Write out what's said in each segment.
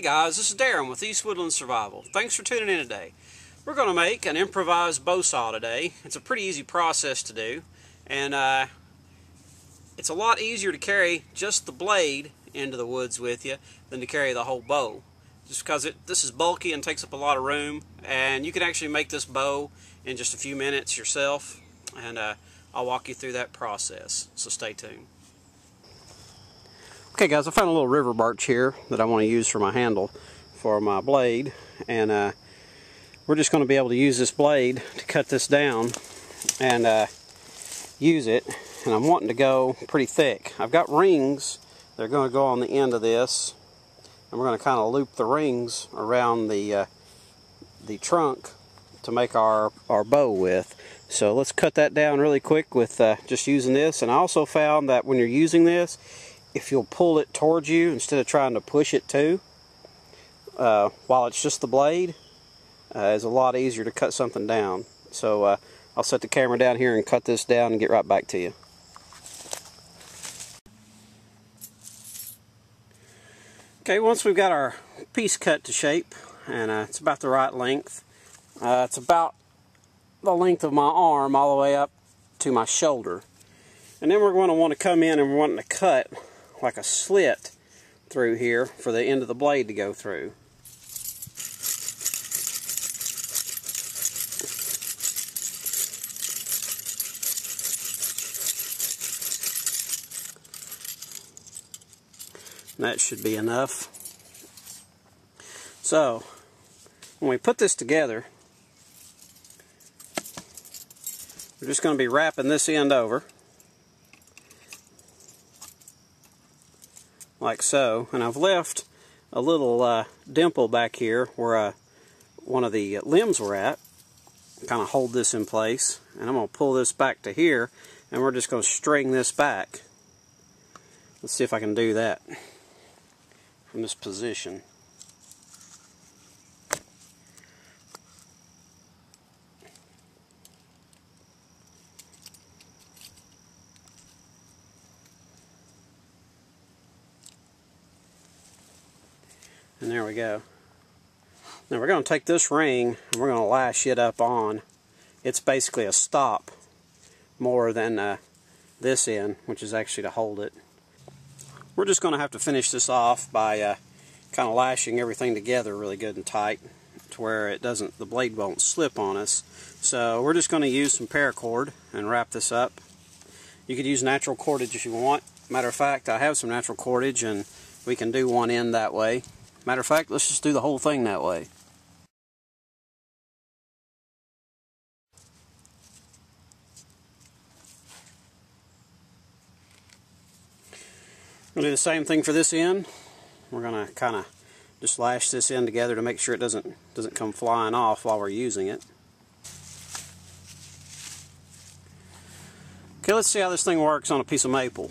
Hey guys, this is Darren with East Woodland Survival. Thanks for tuning in today. We're going to make an improvised bow saw today. It's a pretty easy process to do, and uh, it's a lot easier to carry just the blade into the woods with you than to carry the whole bow. Just because it, this is bulky and takes up a lot of room, and you can actually make this bow in just a few minutes yourself, and uh, I'll walk you through that process, so stay tuned. Okay guys, I found a little river birch here that I want to use for my handle for my blade and uh, we're just going to be able to use this blade to cut this down and uh, use it and I'm wanting to go pretty thick. I've got rings that are going to go on the end of this and we're going to kind of loop the rings around the uh, the trunk to make our, our bow with. So let's cut that down really quick with uh, just using this and I also found that when you're using this if you'll pull it towards you instead of trying to push it too, uh, while it's just the blade, uh, is a lot easier to cut something down. So uh, I'll set the camera down here and cut this down and get right back to you. Okay, once we've got our piece cut to shape, and uh, it's about the right length, uh, it's about the length of my arm all the way up to my shoulder. And then we're going to want to come in and we're wanting to cut like a slit through here for the end of the blade to go through. that should be enough. So, when we put this together, we're just going to be wrapping this end over. Like so. And I've left a little uh, dimple back here where uh, one of the limbs were at. Kind of hold this in place. And I'm going to pull this back to here. And we're just going to string this back. Let's see if I can do that from this position. And there we go. Now we're going to take this ring and we're going to lash it up on. It's basically a stop more than uh, this end, which is actually to hold it. We're just going to have to finish this off by uh, kind of lashing everything together really good and tight to where it doesn't, the blade won't slip on us. So we're just going to use some paracord and wrap this up. You could use natural cordage if you want. Matter of fact, I have some natural cordage and we can do one end that way. Matter of fact, let's just do the whole thing that way. We'll do the same thing for this end. We're going to kind of just lash this end together to make sure it doesn't doesn't come flying off while we're using it. Okay, let's see how this thing works on a piece of maple.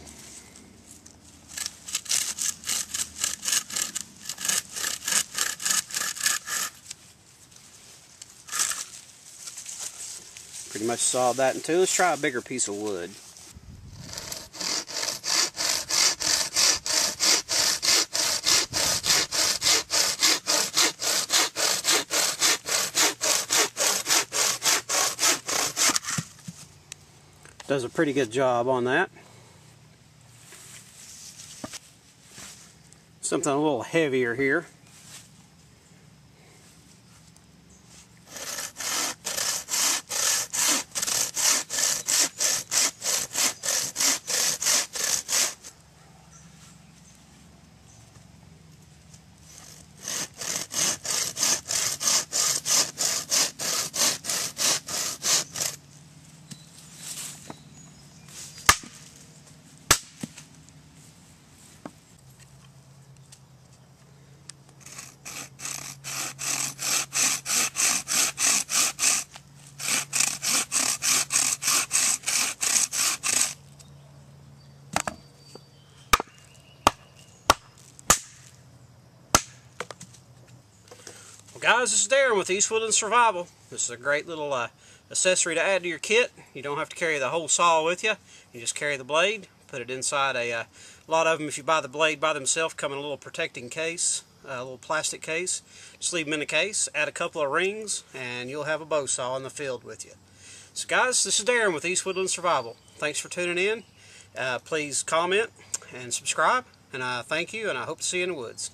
Pretty much sawed that in two. Let's try a bigger piece of wood. Does a pretty good job on that. Something a little heavier here. Guys, this is Darren with East Woodland Survival. This is a great little uh, accessory to add to your kit. You don't have to carry the whole saw with you. You just carry the blade, put it inside a, uh, lot of them if you buy the blade by themselves come in a little protecting case. a little plastic case. Just leave them in the case, add a couple of rings, and you'll have a bow saw in the field with you. So guys, this is Darren with East Woodland Survival. Thanks for tuning in. Uh, please comment and subscribe, and I thank you, and I hope to see you in the woods.